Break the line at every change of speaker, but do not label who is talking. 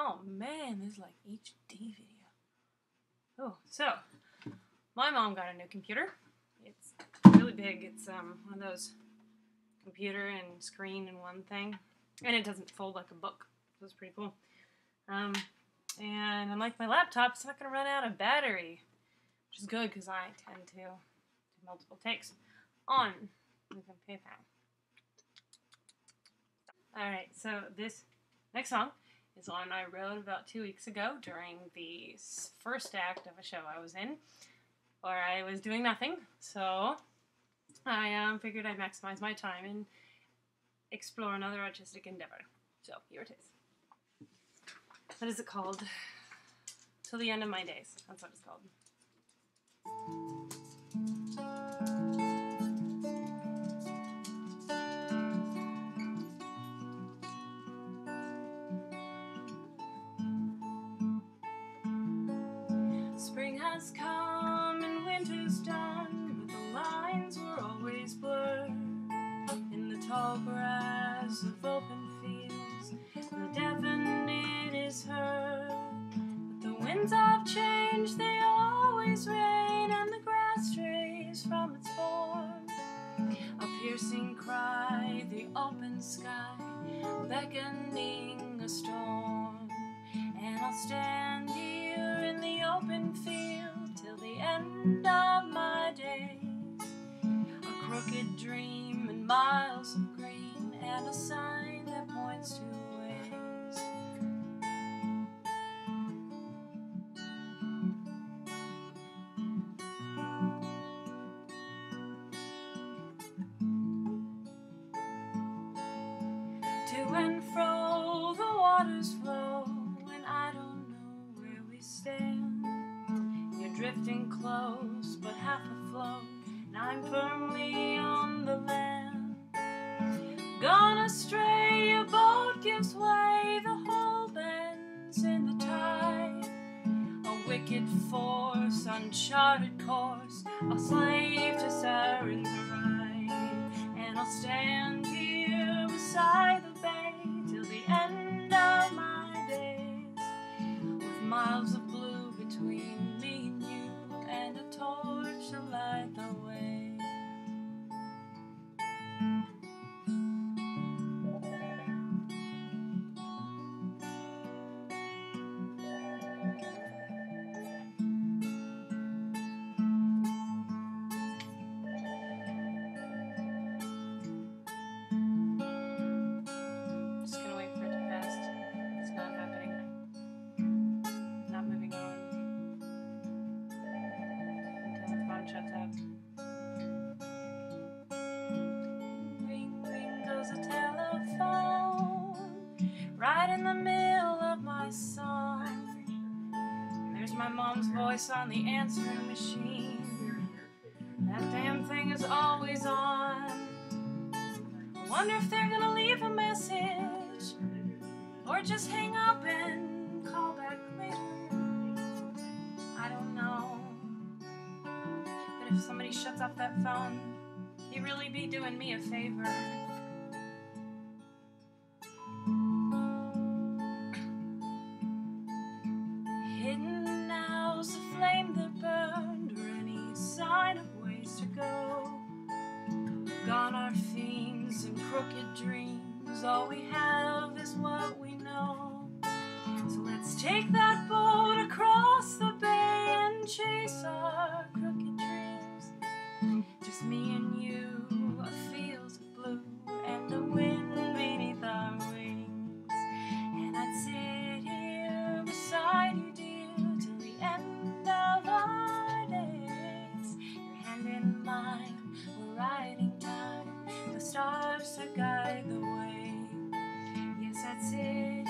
Oh man, this is like HD video. Oh, so my mom got a new computer. It's really big. It's um one of those computer and screen in one thing, and it doesn't fold like a book. So it's pretty cool. Um, and unlike my laptop, it's not gonna run out of battery, which is good because I tend to do multiple takes on the PayPal. All right, so this next song one I wrote about two weeks ago during the first act of a show I was in, where I was doing nothing. So I um, figured I'd maximize my time and explore another artistic endeavor. So here it is. What is it called? Till the end of my days. That's what it's called. Has come and winter's done, but the lines were always blurred. In the tall grass of open fields, the definite is heard. But the winds of change, they always rain, and the grass strays from its form. A piercing cry, the open sky, beckoning a storm. And I'll stand here in the open end of my days. A crooked dream and miles of green, and a sign that points to. To and fro the waters flow, drifting close, but half afloat, and I'm firmly on the land. Gone astray, a boat gives way, the hull bends in the tide. A wicked force, uncharted course, a slave to siren's ride. And I'll stand here beside the bay till the end of my days. With miles of blue my mom's voice on the answering machine. That damn thing is always on. I wonder if they're gonna leave a message or just hang up and call back later. I don't know. But if somebody shuts off that phone, you really be doing me a favor. Gone are fiends and crooked dreams. All we have is what we know. So let's take that the time. We're riding time. the stars to guide the way. Yes, that's it.